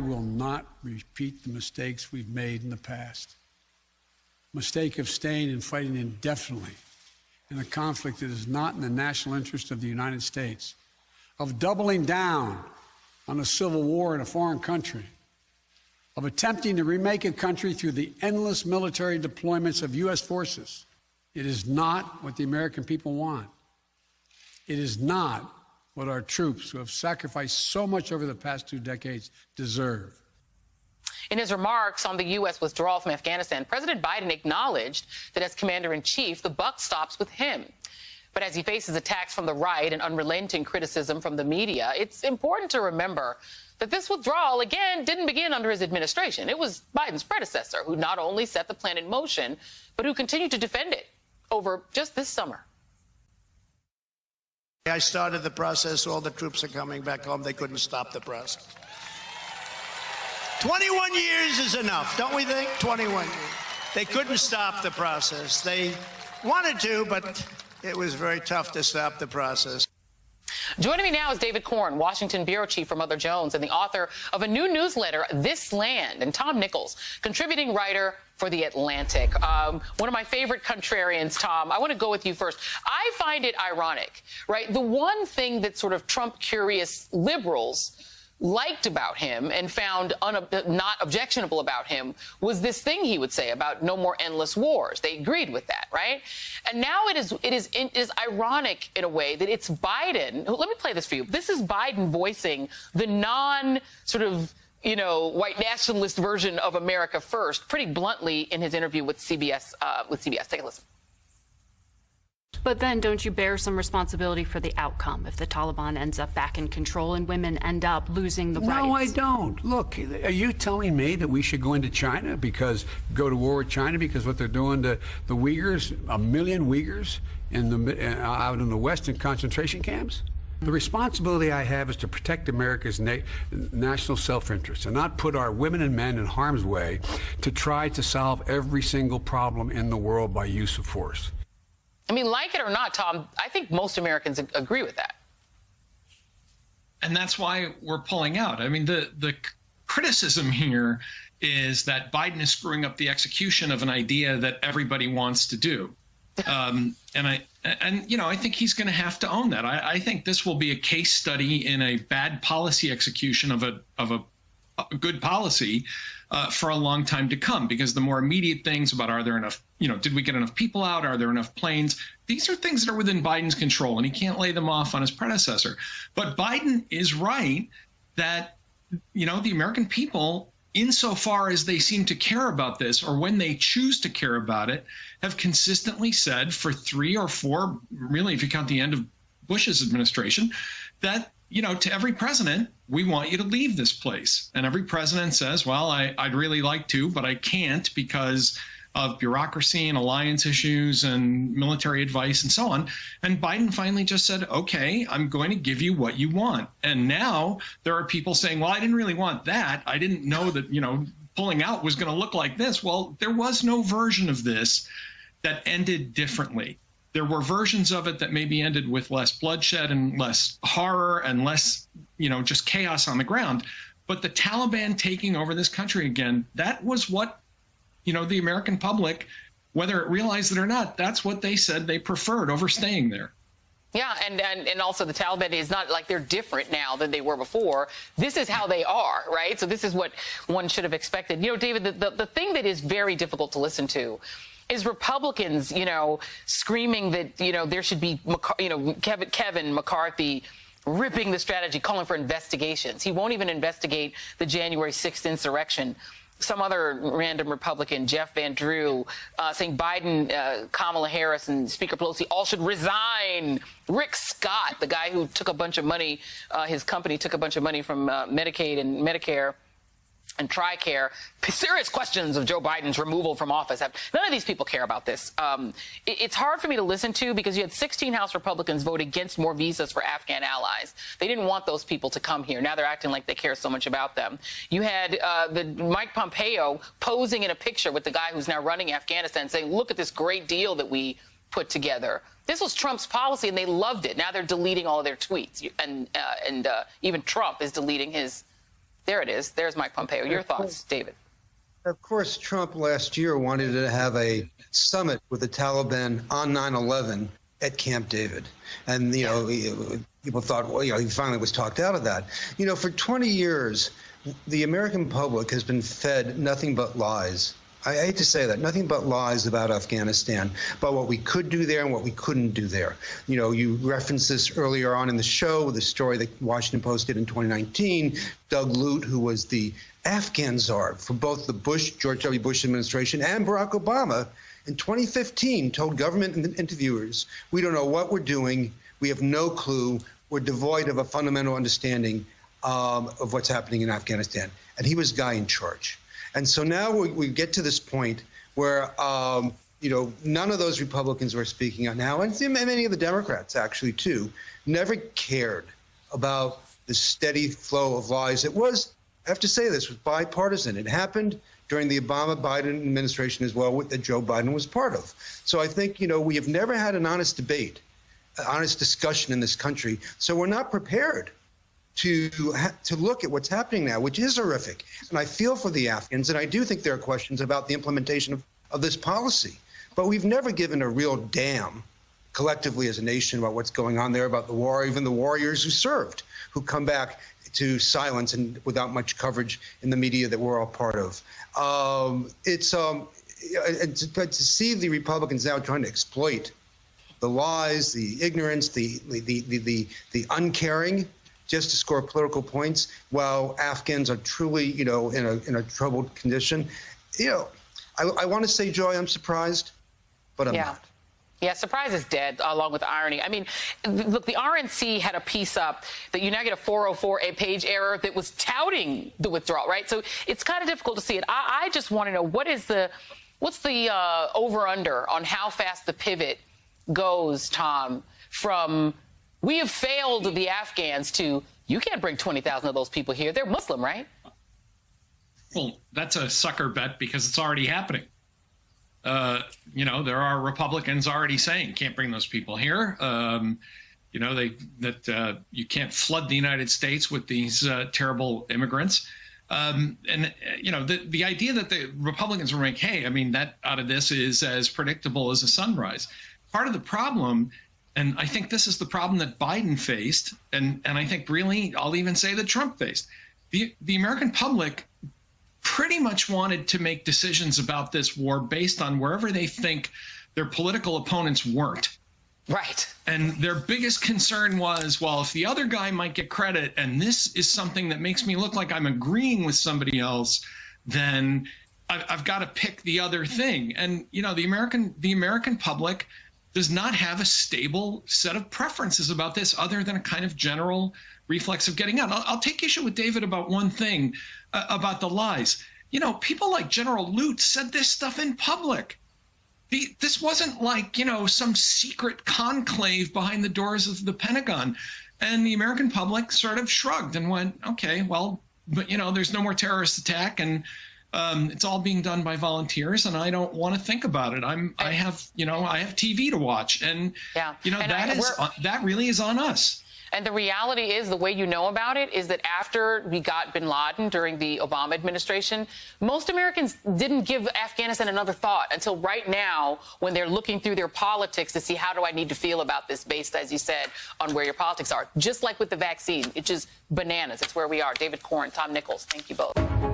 will not repeat the mistakes we've made in the past. Mistake of staying and fighting indefinitely in a conflict that is not in the national interest of the United States, of doubling down on a civil war in a foreign country, of attempting to remake a country through the endless military deployments of U.S. forces. It is not what the American people want. It is not what our troops, who have sacrificed so much over the past two decades, deserve. In his remarks on the U.S. withdrawal from Afghanistan, President Biden acknowledged that as commander in chief, the buck stops with him. But as he faces attacks from the right and unrelenting criticism from the media, it's important to remember that this withdrawal, again, didn't begin under his administration. It was Biden's predecessor who not only set the plan in motion, but who continued to defend it over just this summer. I started the process. All the troops are coming back home. They couldn't stop the process. 21 years is enough, don't we think? 21 years. They couldn't stop the process. They wanted to, but it was very tough to stop the process. Joining me now is David Corn, Washington bureau chief for Mother Jones and the author of a new newsletter, This Land, and Tom Nichols, contributing writer for The Atlantic. Um, one of my favorite contrarians, Tom. I want to go with you first. I find it ironic, right? The one thing that sort of Trump curious liberals liked about him and found not objectionable about him was this thing he would say about no more endless wars. They agreed with that, right? And now it is it is it is ironic in a way that it's Biden. Let me play this for you. This is Biden voicing the non sort of you know, white nationalist version of America first, pretty bluntly in his interview with CBS. Uh, with CBS, take a listen. But then don't you bear some responsibility for the outcome if the Taliban ends up back in control and women end up losing the no, rights? No, I don't. Look, are you telling me that we should go into China because go to war with China because what they're doing to the Uyghurs, a million Uyghurs in the uh, out in the West in concentration camps? The responsibility I have is to protect America's na national self-interest and not put our women and men in harm's way to try to solve every single problem in the world by use of force. I mean, like it or not, Tom, I think most Americans agree with that. And that's why we're pulling out. I mean, the the criticism here is that Biden is screwing up the execution of an idea that everybody wants to do. Um, and I and you know I think he's going to have to own that. I, I, think this will be a case study in a bad policy execution of a of a, a good policy uh, for a long time to come because the more immediate things about are there enough, you know, did we get enough people out? Are there enough planes? These are things that are within Biden's control and he can't lay them off on his predecessor. But Biden is right that, you know, the American people, insofar as they seem to care about this or when they choose to care about it, have consistently said for three or four, really, if you count the end of Bush's administration, that you know, to every president, we want you to leave this place. And every president says, well, I, would really like to, but I can't because of bureaucracy and alliance issues and military advice and so on. And Biden finally just said, okay, I'm going to give you what you want. And now there are people saying, well, I didn't really want that. I didn't know that, you know, pulling out was going to look like this. Well, there was no version of this that ended differently there were versions of it that maybe ended with less bloodshed and less horror and less, you know, just chaos on the ground. But the Taliban taking over this country again, that was what, you know, the American public, whether it realized it or not, that's what they said they preferred over staying there. Yeah, and, and, and also the Taliban is not like they're different now than they were before. This is how they are, right? So this is what one should have expected. You know, David, the, the, the thing that is very difficult to listen to is Republicans, you know, screaming that, you know, there should be, you know, Kevin, Kevin McCarthy ripping the strategy, calling for investigations. He won't even investigate the January 6th insurrection. Some other random Republican, Jeff Van Drew, uh, saying Biden, uh, Kamala Harris, and Speaker Pelosi all should resign. Rick Scott, the guy who took a bunch of money, uh, his company took a bunch of money from uh, Medicaid and Medicare and TRICARE, serious questions of Joe Biden's removal from office. None of these people care about this. Um, it, it's hard for me to listen to because you had 16 House Republicans vote against more visas for Afghan allies. They didn't want those people to come here. Now they're acting like they care so much about them. You had uh, the Mike Pompeo posing in a picture with the guy who's now running Afghanistan, saying, "Look at this great deal that we." put together. This was Trump's policy, and they loved it. Now they're deleting all of their tweets, and uh, and uh, even Trump is deleting his There it is. There's Mike Pompeo. Your thoughts, David? Of course, Trump last year wanted to have a summit with the Taliban on 9 11 at Camp David. And, you know, people thought, well, you know, he finally was talked out of that. You know, for 20 years, the American public has been fed nothing but lies. I hate to say that, nothing but lies about Afghanistan, about what we could do there and what we couldn't do there. You know, you referenced this earlier on in the show, with the story that Washington Post did in 2019. Doug Lute, who was the Afghan czar for both the Bush, George W. Bush administration and Barack Obama, in 2015 told government interviewers, we don't know what we're doing, we have no clue, we're devoid of a fundamental understanding um, of what's happening in Afghanistan. And he was guy in charge. And so now we, we get to this point where, um, you know, none of those Republicans were speaking out now, and many of the Democrats actually too, never cared about the steady flow of lies. It was, I have to say this, was bipartisan. It happened during the Obama Biden administration as well, that Joe Biden was part of. So I think, you know, we have never had an honest debate, an honest discussion in this country. So we're not prepared to to look at what's happening now, which is horrific. And I feel for the Afghans, and I do think there are questions about the implementation of, of this policy. But we've never given a real damn collectively as a nation about what's going on there, about the war, even the warriors who served, who come back to silence and without much coverage in the media that we're all part of. Um, it's um, to, but to see the Republicans now trying to exploit the lies, the ignorance, the the the the, the uncaring just to score political points while Afghans are truly, you know, in a, in a troubled condition. You know, I, I want to say, Joy, I'm surprised, but I'm yeah. not. Yeah, surprise is dead, along with irony. I mean, look, the RNC had a piece up that you now get a 404 a page error that was touting the withdrawal, right? So it's kind of difficult to see it. I, I just want to know what is the, what's the uh, over under on how fast the pivot goes, Tom, from we have failed the Afghans to you can't bring 20,000 of those people here. They're Muslim, right? Well, that's a sucker bet because it's already happening. Uh, you know, there are Republicans already saying can't bring those people here. Um, you know, they that uh, you can't flood the United States with these uh, terrible immigrants. Um, and uh, you know, the the idea that the Republicans are like, hey, I mean, that out of this is as predictable as a sunrise. Part of the problem and I think this is the problem that Biden faced, and, and I think really I'll even say that Trump faced. The, the American public pretty much wanted to make decisions about this war based on wherever they think their political opponents weren't. Right. And their biggest concern was, well, if the other guy might get credit and this is something that makes me look like I'm agreeing with somebody else, then I've, I've got to pick the other thing. And you know, the American the American public does not have a stable set of preferences about this other than a kind of general reflex of getting out. I'll, I'll take issue with David about one thing uh, about the lies. You know, people like General Lute said this stuff in public. The, this wasn't like, you know, some secret conclave behind the doors of the Pentagon. And the American public sort of shrugged and went, okay, well, but, you know, there's no more terrorist attack. And um, it's all being done by volunteers, and I don't want to think about it. I'm I have you know I have TV to watch, and yeah. you know and that I, is that really is on us. And the reality is, the way you know about it is that after we got bin Laden during the Obama administration, most Americans didn't give Afghanistan another thought until right now when they're looking through their politics to see how do I need to feel about this based, as you said, on where your politics are. Just like with the vaccine, it's just bananas. It's where we are. David Corn, Tom Nichols, thank you both.